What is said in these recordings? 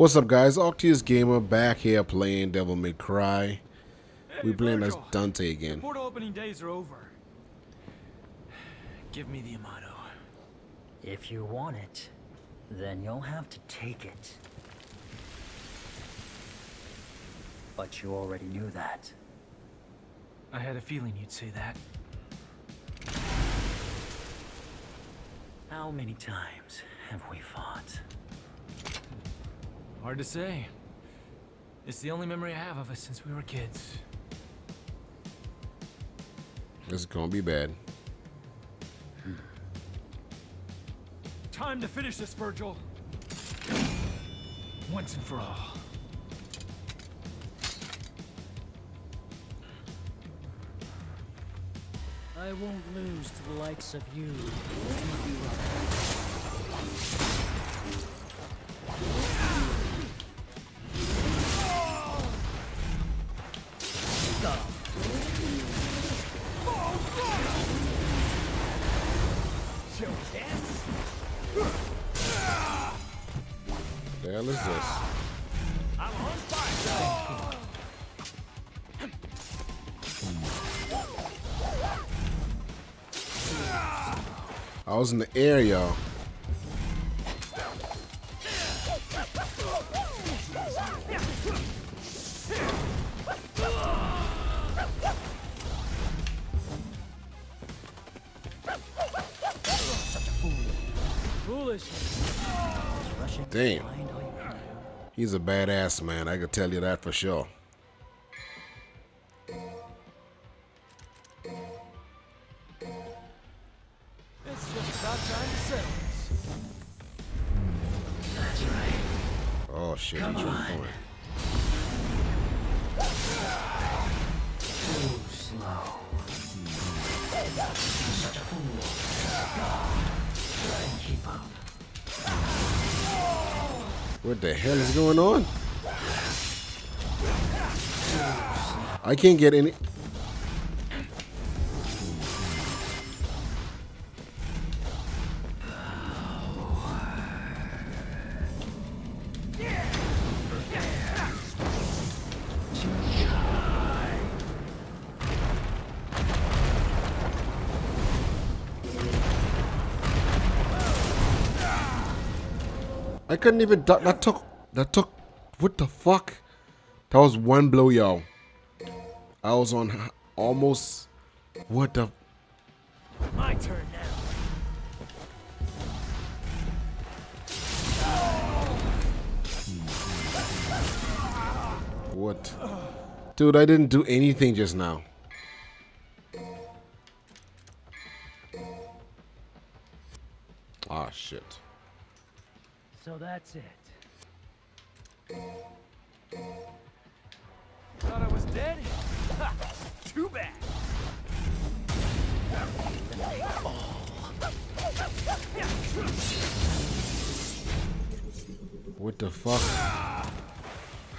What's up, guys? Octeus Gamer back here playing Devil May Cry. We playing as Dante again. Portal opening days are over. Give me the Yamato. If you want it, then you'll have to take it. But you already knew that. I had a feeling you'd say that. How many times have we fought? Hard to say. It's the only memory I have of us since we were kids. This is gonna be bad. Time to finish this, Vergil. Once and for all. I won't lose to the likes of you. The hell is this? I was in the air, y'all. Damn. behind all your time. He's a badass man. I could tell you that for sure. It's just about time to settle this. That's right. Oh shit, he's recording. Too slow. Such a fool. Try and keep up. What the hell is going on? I can't get any. I couldn't even. That took. That took. What the fuck? That was one blow, y'all. I was on almost. What the? My turn now. What? Dude, I didn't do anything just now. Ah, shit. So that's it. Thought I was dead? Ha! Too bad. What the fuck?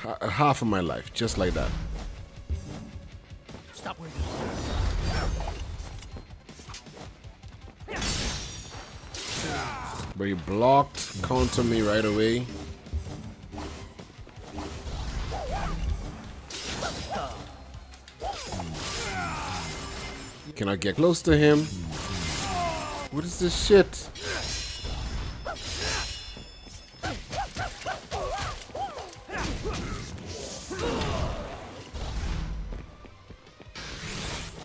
Ha- half of my life, just like that. Stop where But he blocked, counter me right away. Can I get close to him? What is this shit?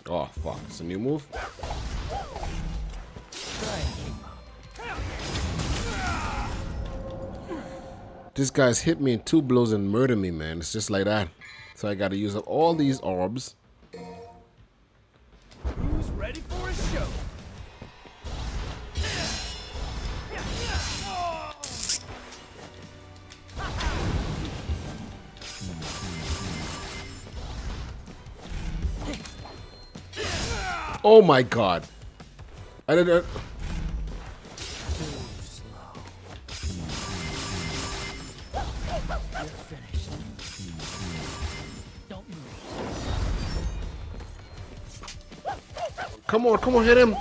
Oh fuck, it's a new move. This guy's hit me in two blows and murdered me, man. It's just like that. So I gotta use up all these orbs. Who's ready for a show? Oh my god. I didn't. Come on, come on, hit him.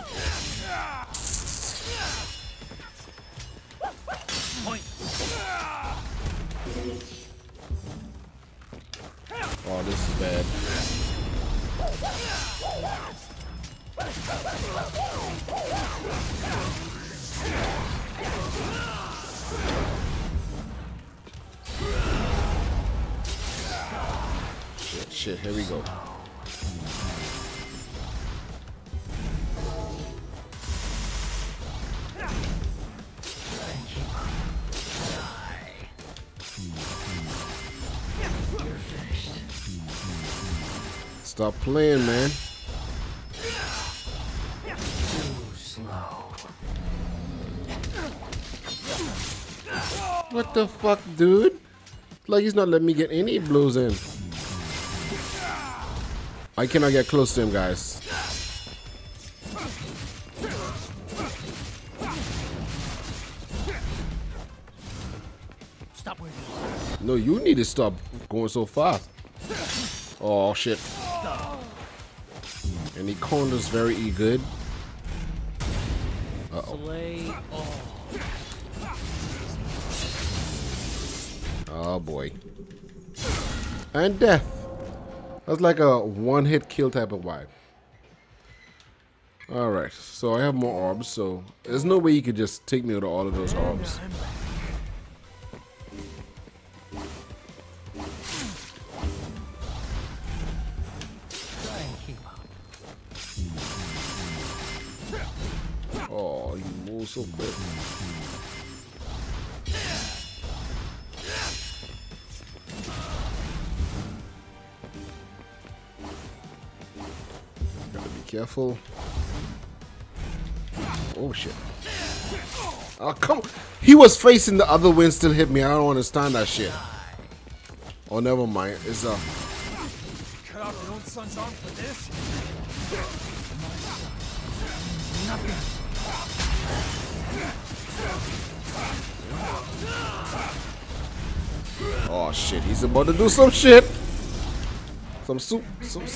Oh, this is bad. Shit, shit, here we go. Stop playing, man. What the fuck, dude? Like he's not letting me get any blows in. I cannot get close to him, guys. Stop where you are. No, you need to stop going so fast. Oh shit. And he corners very good. Slay all. Oh boy. And death. That's like a one hit kill type of vibe. Alright, so I have more orbs, so there's no way you could just take me to all of those orbs. Oh, you move so quick. Gotta be careful. Oh shit. Oh come He was facing the other way and still hit me. I don't understand that shit. Oh never mind. It's a Cut off your own son's arm for this? Oh shit, he's about to do some shit. Some soup some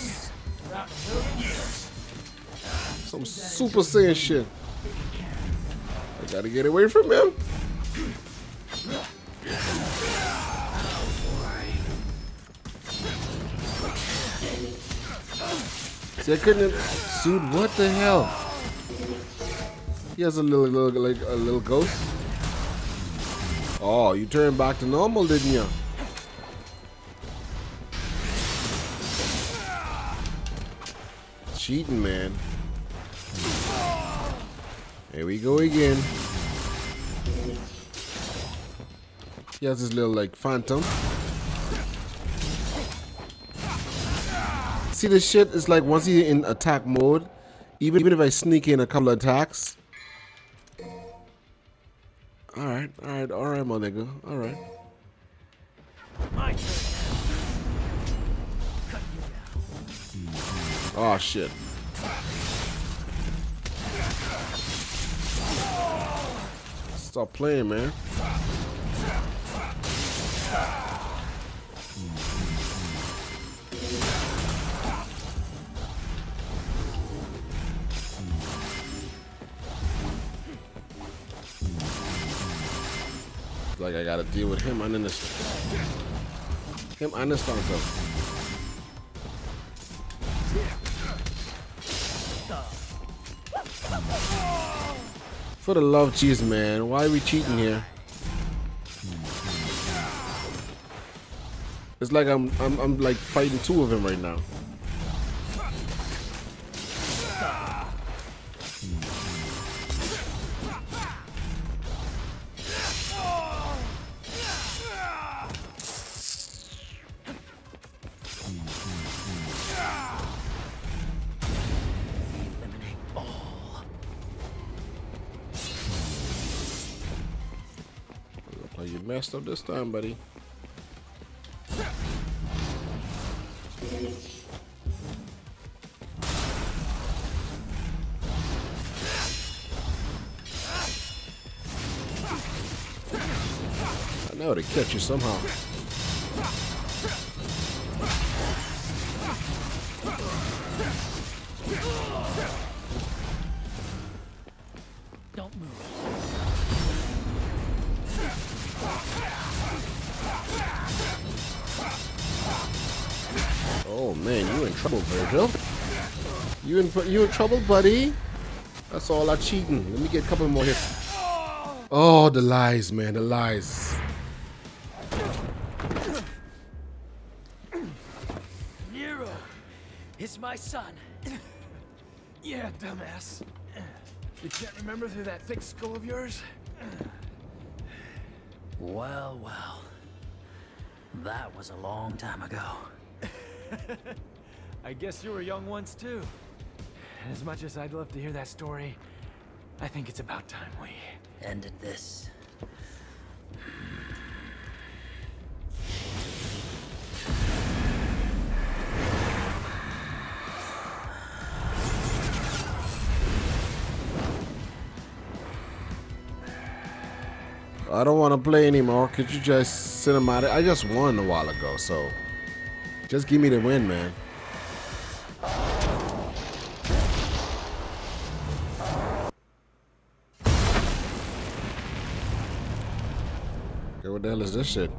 some super saiyan shit. I gotta get away from him. See, I couldn't. Dude, what the hell? He has a little, little, like a little ghost. Oh, you turned back to normal, didn't you? Cheating, man. Here we go again. He has this little, like, phantom. See, the shit is like once he's in attack mode, even, even if I sneak in a couple of attacks. Alright, alright, alright, my nigga. Alright. My oh, turn. Oh shit. Stop playing, man. Like I gotta deal with him and this him and this. For the love Jesus, man. Why are we cheating here? It's like I'm, I'm I'm like fighting two of them right now. You messed up this time, buddy. I know to catch you somehow. Trouble, Vergil. You in you in trouble, buddy. That's all our cheating. Let me get a couple more hits. Oh, the lies, man, the lies. Nero is my son. yeah, dumbass. You can't remember through that thick skull of yours? Well, well. That was a long time ago. I guess you were young once too. As much as I'd love to hear that story, I think it's about time we... Ended this. I don't want to play anymore. Could you just cinematic? I just won a while ago, so just give me the win, man. What the hell is this shit?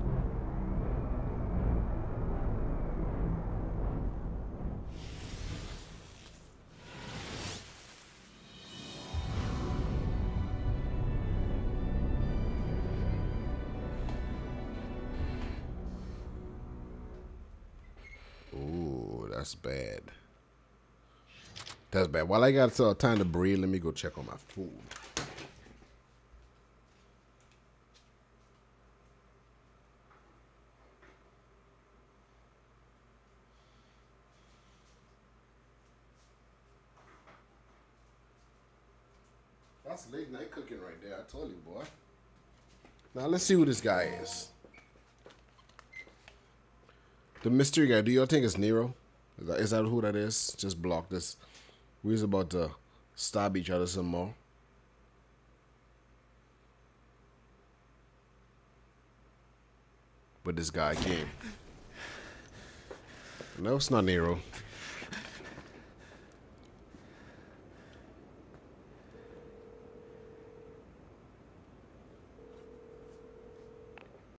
Ooh, that's bad. That's bad. While I got uh, time to breathe, let me go check on my food. That's late night cooking right there. I told you, boy. Now let's see who this guy is. The mystery guy. Do y'all think it's Nero? Is that, is that who that is? Just block this. We're about to stab each other some more. But this guy came. No, it's not Nero.